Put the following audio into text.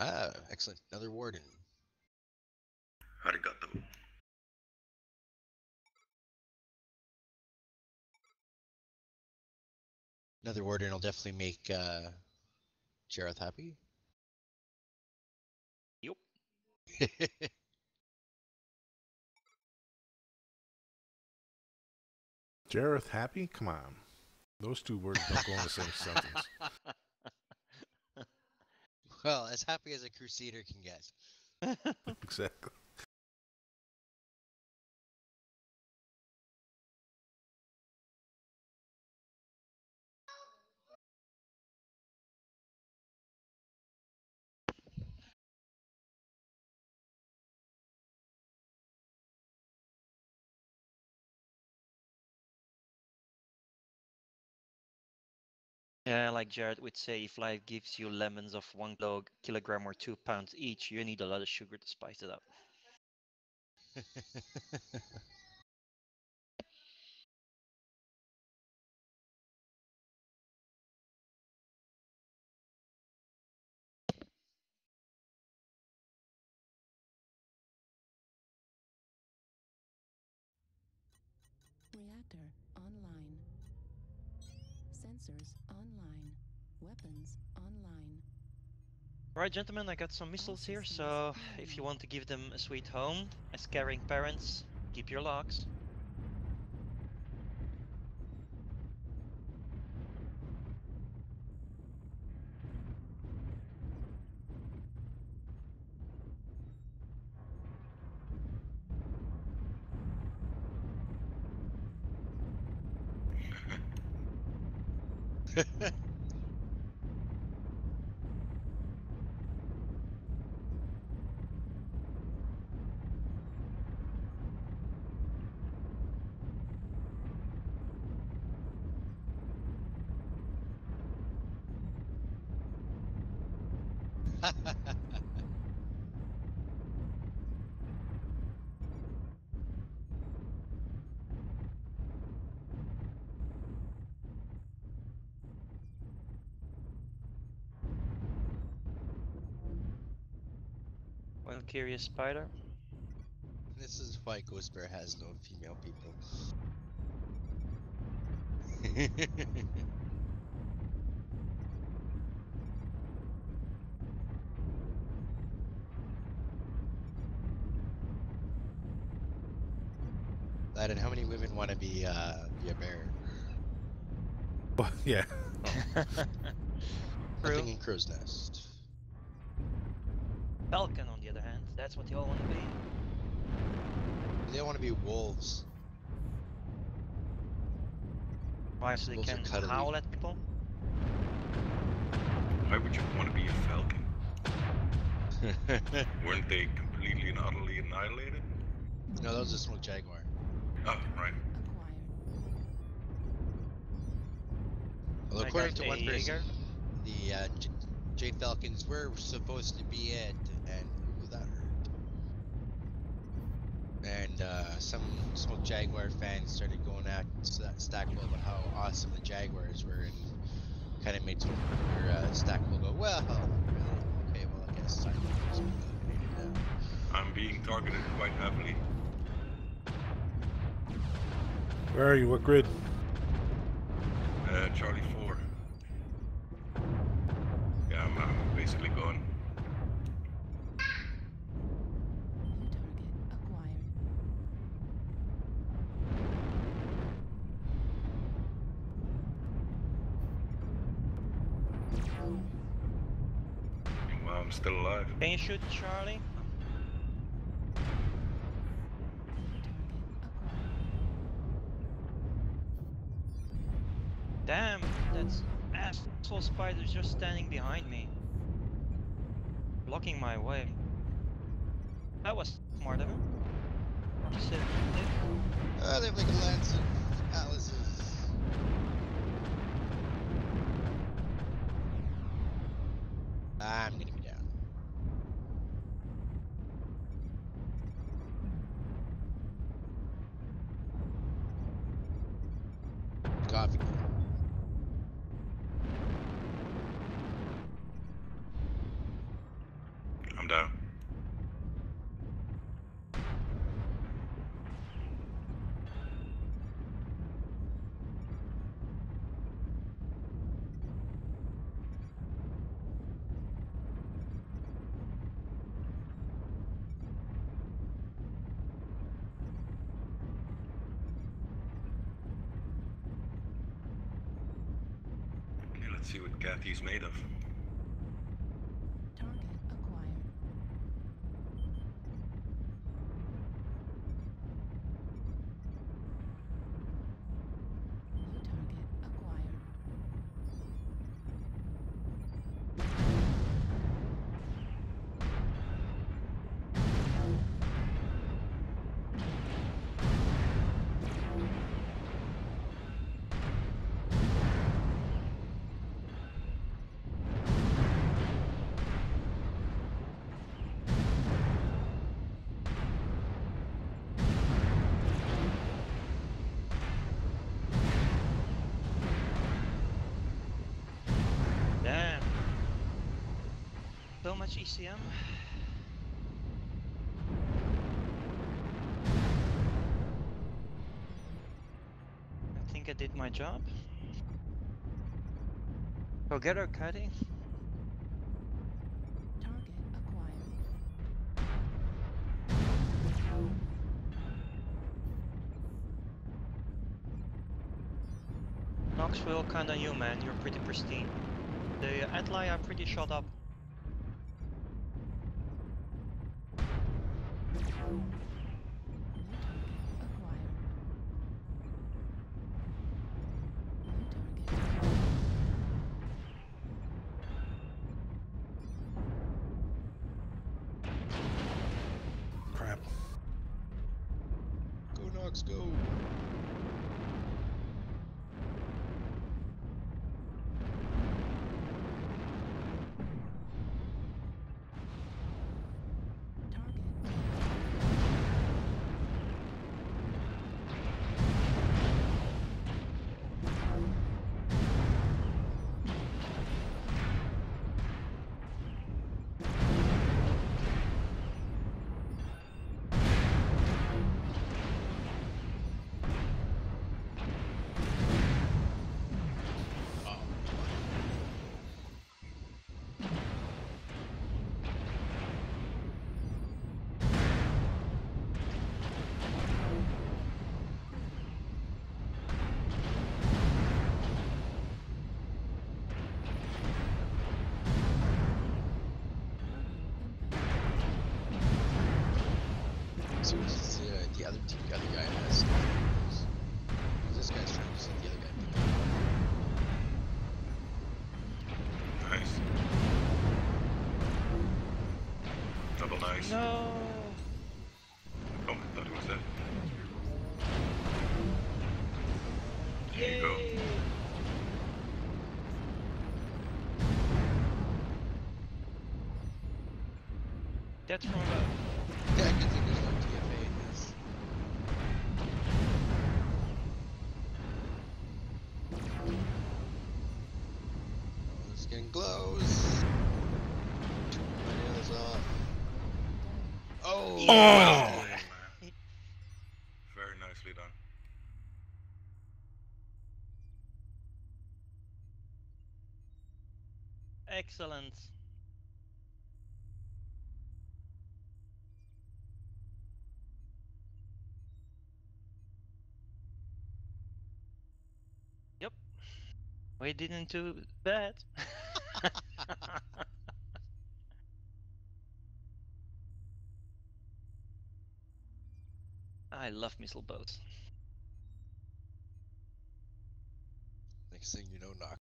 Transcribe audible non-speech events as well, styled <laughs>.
Ah, excellent. Another warden. Arigato. Another warden will definitely make uh, Jareth happy. Yup. <laughs> Jareth happy? Come on. Those two words don't go in the same <laughs> sentence. Well, as happy as a crusader can get. <laughs> Exactly. Yeah, like Jared would say, if life gives you lemons of one kilo- kilogram or two pounds each, you need a lot of sugar to spice it up. Reactor online. Sensors online. Weapons online. Alright, gentlemen, I got some missiles here, so if you want to give them a sweet home, as caring parents, keep your locks. <laughs> Ha ha. One curious spider. this is why Ghost Bear has no female people. <laughs> Aladdin, how many women want to be uh, be a bear? Well, <laughs> yeah. <laughs> Nothing in Crow's Nest. Falcon, on the other hand, that's what they all want to be. They want to be wolves. Why, so they Wolves can cuddly. howl at people? Why would you want to be a falcon? <laughs> Weren't they completely and utterly annihilated? no, that was a Smoke Jaguar. Oh, right. Well, according to one a person, the uh, J- Jade we're supposed to be it, and ooh, that hurt. And uh, some Smoke Jaguar fans started going at Sta- Stackpole about how awesome the Jaguars were, and kind of made some or, uh, Stackpole go, "Well, really? Okay, well, I guess I'm just eliminated now." I'm being targeted quite heavily. Where are you? What grid? Uh, Charlie 4. I'm still alive. Can you shoot Charlie? New target acquired. Damn, that's asshole spider's just standing behind me. Blocking my way. That was smart of him. Just sit there. Oh, ah, they have like a lance of Alice's. Ah, I'm gonna down. Okay, let's see what Kathy's made of. So much ECM. I think I did my job. Forget our cutting. Target acquired. Knoxville, kinda you man, you're pretty pristine. The Atli are pretty shot up. Knox, go. The other team, the other guy has. This guy's trying to set the other guy. Nice. Double nice. No. Oh, I thought he was dead. There you go. That's from Oh! Yeah. Well done, man. Very nicely done. Excellent. Yep. We didn't do bad. <laughs> <laughs> I love missile boats. Next thing you know, knock